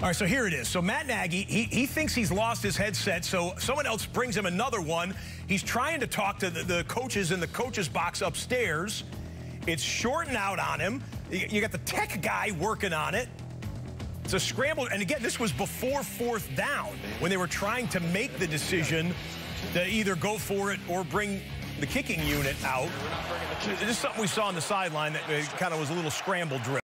All right, so here it is. So Matt Nagy, he, he thinks he's lost his headset, so someone else brings him another one. He's trying to talk to the, the coaches in the coaches box upstairs. It's shorting out on him. You, got the tech guy working on it. It's a scramble. And again, this was before fourth down when they were trying to make the decision to either go for it or bring the kicking unit out. This is something we saw on the sideline that kind of was a little scramble drill.